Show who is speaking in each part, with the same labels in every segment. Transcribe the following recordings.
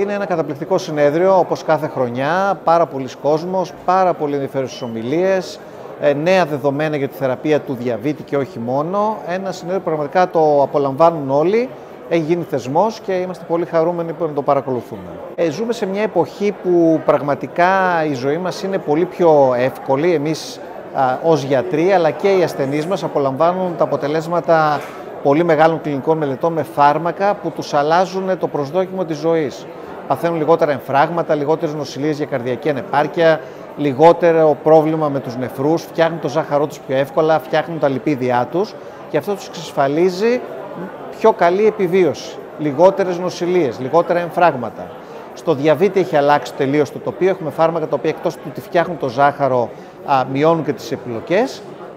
Speaker 1: Είναι ένα καταπληκτικό συνέδριο όπως κάθε χρονιά, πάρα πολλοί κόσμος, πάρα πολύ ενδιαφέρουσες ομιλίες, ε, νέα δεδομένα για τη θεραπεία του διαβήτη και όχι μόνο. Ένα συνέδριο που πραγματικά το απολαμβάνουν όλοι, έχει γίνει θεσμός και είμαστε πολύ χαρούμενοι που να το παρακολουθούμε. Ε, ζούμε σε μια εποχή που πραγματικά η ζωή μας είναι πολύ πιο εύκολη. Εμείς α, ως γιατροί αλλά και οι ασθενείς μας απολαμβάνουν τα αποτελέσματα πολύ μεγάλων κλινικών μελετών με φάρμακα που τους αλλάζουν το προσδόκιμο της ζωής παθαίνουν λιγότερα εμφράγματα, λιγότερες νοσηλίες για καρδιακή ανεπάρκεια, λιγότερο πρόβλημα με τους νεφρούς, φτιάχνουν το ζάχαρό τους πιο εύκολα, φτιάχνουν τα λιπίδια τους και αυτό τους εξασφαλίζει πιο καλή επιβίωση. Λιγότερες νοσηλίες, λιγότερα εμφράγματα. Στο διαβήτη έχει αλλάξει τελείως το τοπίο. Έχουμε φάρμακα τα οποία εκτός του ότι φτιάχνουν το ζάχαρο, α, μειώνουν και τις επιλογέ.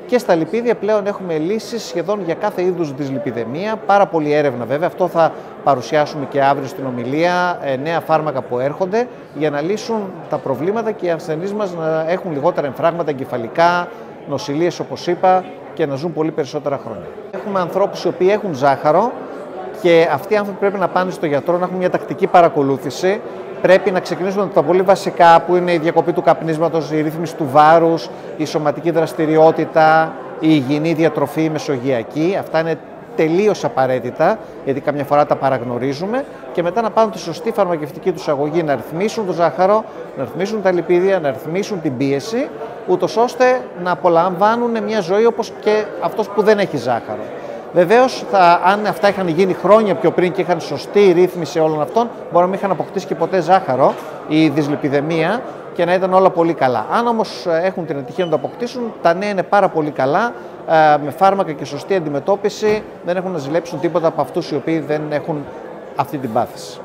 Speaker 1: Και στα λιπίδια πλέον έχουμε λύσεις σχεδόν για κάθε είδους δυσλιπιδεμία. Πάρα πολλή έρευνα βέβαια. Αυτό θα παρουσιάσουμε και αύριο στην ομιλία. Ε, νέα φάρμακα που έρχονται για να λύσουν τα προβλήματα και οι ασθενείς μας να έχουν λιγότερα εμφράγματα εγκεφαλικά, νοσηλίες όπως είπα και να ζουν πολύ περισσότερα χρόνια. Έχουμε ανθρώπους οι οποίοι έχουν ζάχαρο και αυτοί οι άνθρωποι πρέπει να πάνε στο γιατρό να έχουν μια τακτική παρακολούθηση πρέπει να ξεκινήσουμε τα πολύ βασικά που είναι η διακοπή του καπνίσματος, η ρύθμιση του βάρους, η σωματική δραστηριότητα, η υγιεινή διατροφή, η μεσογειακή. Αυτά είναι τελείως απαραίτητα, γιατί καμιά φορά τα παραγνωρίζουμε και μετά να πάρουν τη σωστή φαρμακευτική τους αγωγή, να ρυθμίσουν το ζάχαρο, να ρυθμίσουν τα λιπίδια, να ρυθμίσουν την πίεση, ούτως ώστε να απολαμβάνουν μια ζωή όπως και αυτός που δεν έχει ζάχαρο. Βεβαίως, αν αυτά είχαν γίνει χρόνια πιο πριν και είχαν σωστή ρύθμιση όλων αυτών, μπορεί να μην είχαν αποκτήσει και ποτέ ζάχαρο ή δυσλιπιδεμία και να ήταν όλα πολύ καλά. Αν όμως ε, έχουν την ατυχία να το αποκτήσουν, τα νέα είναι πάρα πολύ καλά. Ε, με φάρμακα και σωστή αντιμετώπιση δεν έχουν να ζηλέψουν τίποτα από αυτούς οι οποίοι δεν έχουν αυτή την πάθηση.